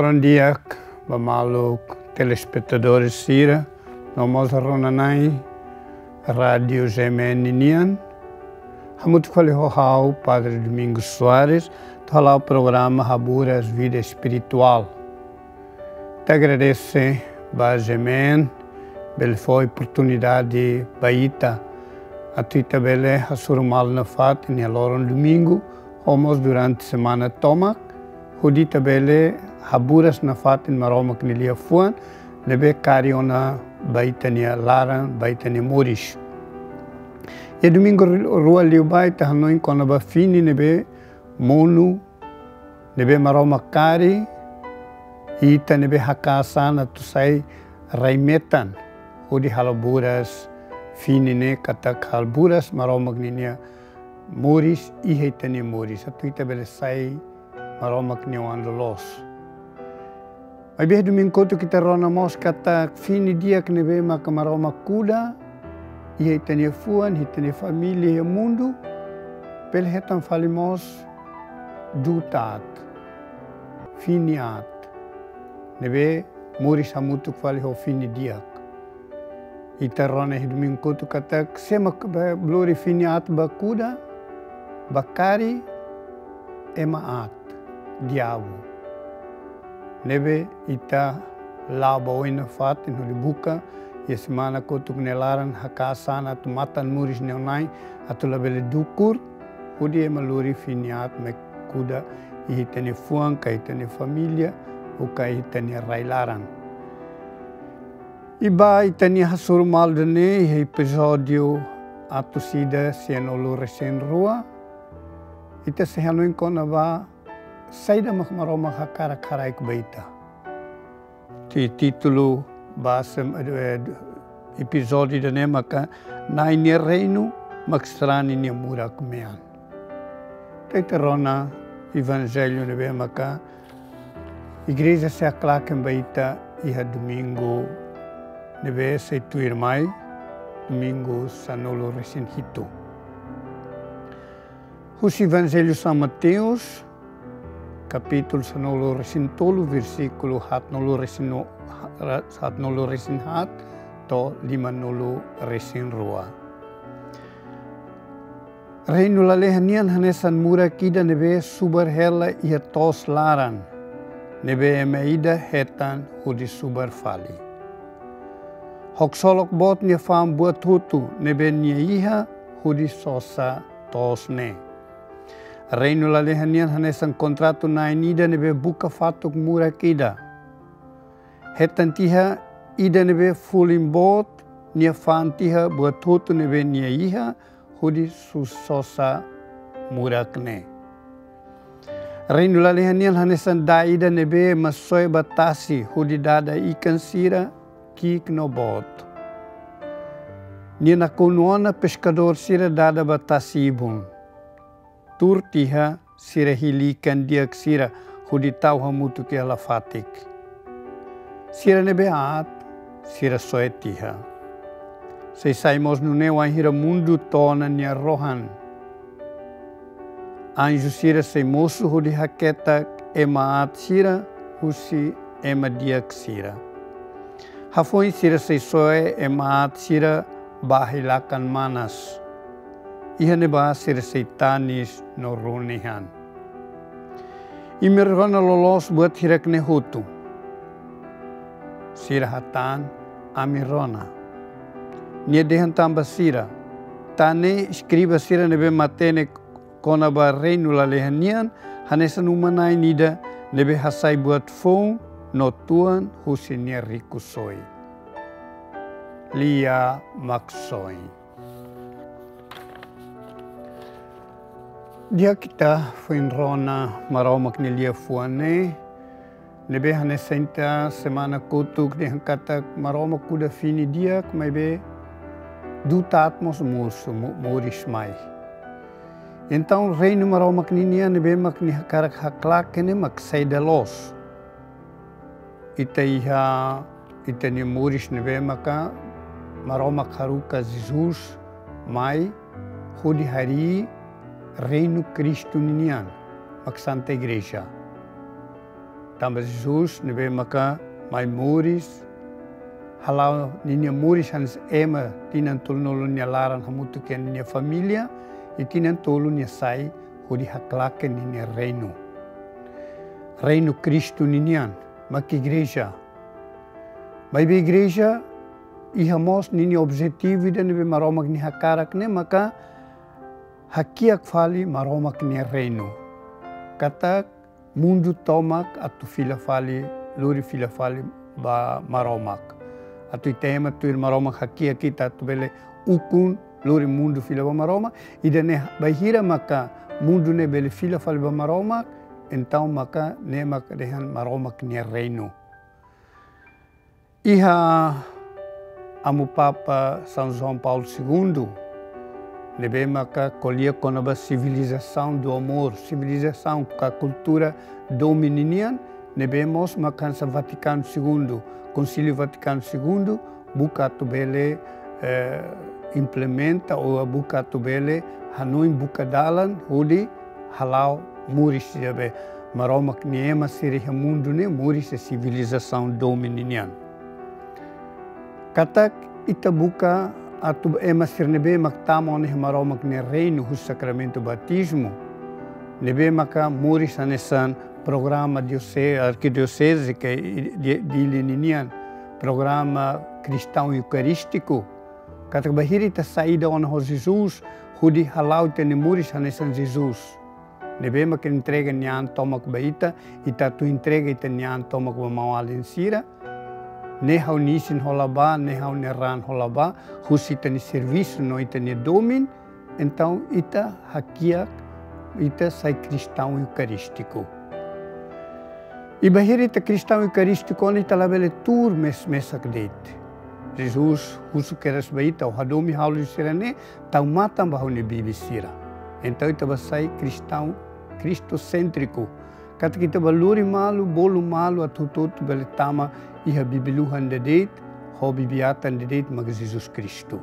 Loran Diak, Bamaluk, telespectadores Sira, Nomos Ronanai, Rádio Gemeninian, Hamut Hau, Padre Domingos Soares, Talá o programa Raburas Vida Espiritual. Te agradeço, Bajemen, pela foi oportunidade de baita a tuita bele a surmal na fat, em loron domingo, homos durante semana tomak, hudita bele habures na fatin maromok nilia fuan lebe kariona baitania laran baitania morish e domingo rua liu bai ta hanoin kona ba fini nebe monu nebe maroma kari ita nebe hakasana tu sai raimetan udi halaburas fini ne katak halburas maromok nilia Μόρις είχε ήταν η Μόρις, από το ήταν πελεσάει μαρόμακ νεοάνδρολός. Domingo koto kita rona mos kata fini dia kene be maka maroma kuda ia itania fuan hitania família e mundo. Pel hetan falimos dutat finiat nebe muri samutuk fali ho fini dia ita rona he domingo koto kata sema blori finiat bakuda bakari emaat diabo nebe ita laba oina fat no buka e semana ko tu nelaran hakasan at matan muris neonai atu labele dukur hudi e maluri finiat me kuda i tene fuang kai tene familia o kai tene railaran Iba itani hasur mal dene e episódio atu sida sienolo resen rua ita sehano kona ba saída maroma hakara karai baita. Ti título base episódio da nemaka na inia reino makstrani ni mura kumean. Teita rona evangelho ne bemaka igreja se aclaca baita iha domingo ne be se tu irmai domingo sanolo hito. Os evangelhos São Mateus capítulo sanolo resin tolu versículo hat nolo resin hat resin hat to lima nolo resin rua. Reino la lehanian hanesan mura kida nebe subar hela ia tos laran. Nebe emeida hetan hudi subar fali. Hok solok bot nia fam buat hutu nebe nia iha hudi sosa tos ne. Reino la lehanian hanesan kontratu na inida nebe buka fatuk mura kida. Hetan tiha ida nebe fulim bot nia fan tiha buat tutu nebe nia iha hudi susosa murakne. Reino la lehanian hanesan da ida nebe masoy batasi hudi dada ikan sira kik no bot. Nia nakunuana pescador sira dada batasi ibung turtiha sirahilikan diak sira huditau hamutu ke alafatik. Sira nebe at, sira soetiha. Sei saimos nune wahira mundu tona nia rohan. Anju sira sei mosu hudi haketa ema at sira husi ema diak sira. Hafoin sira sei soe ema at sira bahilakan manas. Ihe ne ba sir seitanis no runihan. I mergon lolos buat hirek ne hutu. Sir hatan a mirona. Nie dehan tamba sira. Tane skriba sira ne be matene kona ba reinu la lehanian. Hanesan nida ne hasai buat fong notuan tuan husinia rikusoi. Lia Maxoy. Dia kita foi em Rona, maroma que nelia fuane, nebe hane senta semana kutuk de kata maroma kuda fini dia kumai be du tatmos musu moris mai. Então reino maroma que ninia nebe mak ni karak haklak kene mak sai de los. Ita iha ita ni moris nebe maka maroma karuka Jesus mai hudi hari Reino Cristo Ninian, a Santa Igreja. Tamba Jesus, nebe maka mai muris, halau ninia muris hans ema tinan tolnolo nia laran hamutu ke ninia familia, e tinan tolu nia sai hodi haklake ninia reino. Reino Cristo ninian, maki igreja. Mai igreja, iha mos nini objetivo dan nebe maromak ni hakarak ne, maka hakiak fali maromak ni reino. Kata mundo tomak atu fila fali, luri fila fali ba maromak. Atu itema tu maromak hakia kita atu bele ukun luri mundo fila ba maromak. Ida ne bahira maka mundo ne bele fila fali ba maromak, então maka ne maka dehan maromak ni reino. Iha amu Papa São João Paulo II, Lebe maka colhia com a civilização do amor, civilização com a cultura domininian, nebemos makansa Vaticano II, Concílio Vaticano II, buka bele eh, implementa ou buka bele hanuin buka dalan hudi halau muris jabe maromak niema siri mundo ne muris civilização domininian. Katak ita buka atu ema sirnebe maktamo ne maromak ne reino hu sacramento batismo nebe maka muris anesan programa diocese arquidiocese que di lininian programa cristão eucarístico kata bahiri ta saída on ho Jesus halau te ne muris anesan Jesus. Nebe maka entrega nyan tomak baita ita tu entrega ita nyan tomak ba mawalin sira ne hau nisin holaba, ne hau ne ran holaba, husi tani serviço no itani domin, então ita hakiak, ita sai cristão eucarístico. E bahir ita cristão eucarístico, onde ita labele tur mes mesak deit. Jesus, husu keras baita, o hadomi haulu sirane, tau matam bahu ne bibi sira. Então ita basai cristão, cristocêntrico. Kata kita baluri malu, bolu malu, atututu bele tama, iha bibiluhan dedeit, ho bibiatan dedeit mag Jesus Kristo.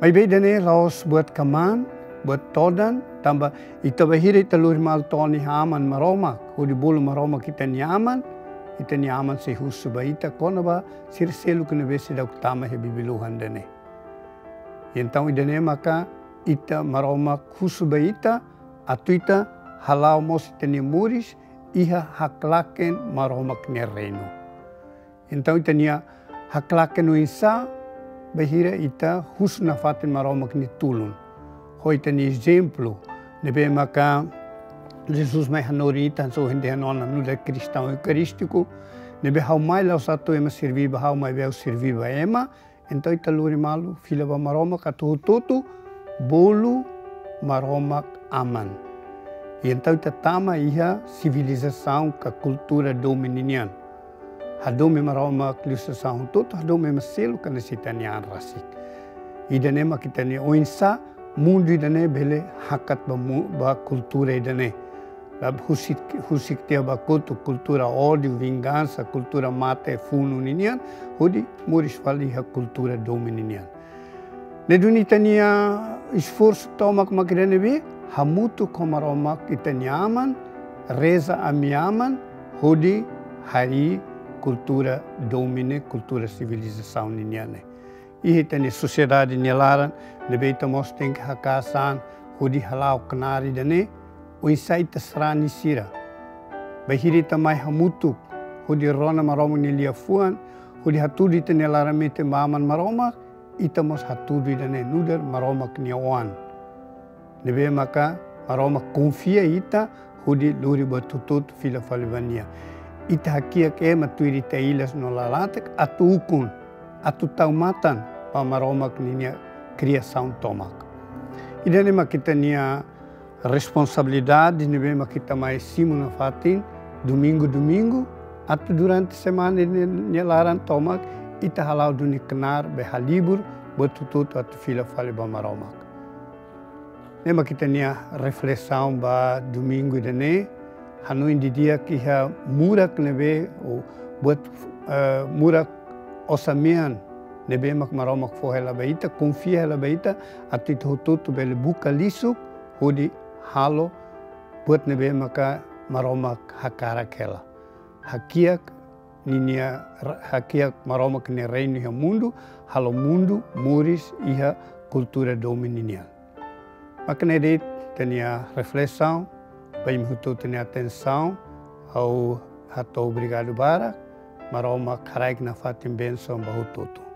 May beda ne laos buat kaman, buat todan, tamba ita bahira ita mal toni haman maromak, di bolu maromak kita nyaman, ita nyaman se husu ba ita kona ba sir selu kena besi da utama he bibiluhan dene. Então idane maka ita maromak husu ba ita, atu ita halau mos ita ni muris, iha haklaken maromak ni reino. Então itania haklaken no insa bahira ita husna fatin maromak ni tulun. Ho itani exemplo nebe maka Jesus mai hanori ita so hende hanona no de cristão eucarístico nebe hau mai lau sato ema servir ba hau mai veu servir ba ema então ita luri malu fila ba maromak atu tutu bolu maromak aman. E então tama iha civilização com a cultura domininian. Hadome maroma civilização todo hadome maselo kana sitanian rasik. Idane makitani oinsa mundo idane bele hakat ba cultura idane. Lab husik husik te ba kutu cultura ódio, vingança, cultura mata e funu ninian, hodi muris fali ha cultura domininian. Nedunitania esforço toma como makirane be hamutu komaromak kita nyaman, reza amiaman, hudi hari cultura domine, cultura civilização niniane. Ihi tani sociedade nilaran, lebeita mos tem hakasan, hudi halau kenari dane, o insai tasrani sira. Bahiri tamai hamutu, hudi rona maromu nilia fuan, hudi hatudi tani laramete maman maromak, ita mos hatudi dane nuder maromak niawan. Nebe maka aroma confia ita hudi luri batutut fila falivania. Ita hakia ke matuiri te ilas no lalatek atu ukun, atu taumatan pa maroma ninia criação tomak. Ida nema kita nia responsabilidade, nema kita mais simu na fatin, domingo domingo, atu durante semana nia laran tomak, ita halau duni kenar behalibur, batutut atu fila faliba maromak. Nema kita nia reflexão ba domingo de ne, hanu indi dia ki ha murak nebe o buat uh, murak osamian nebe mak maromak fo hela beita, confia hela beita, ati to tutu bele buka lisuk, hodi halo buat nebe maka maroma hakara kela. Hakiak ninia hakiak maroma kene reino mundo, halo mundo, muris iha cultura dominial. Makane dit tenia reflexão, bem muito tenia atenção ao hato obrigado bara, maroma karaik na fatim benção bahutoto.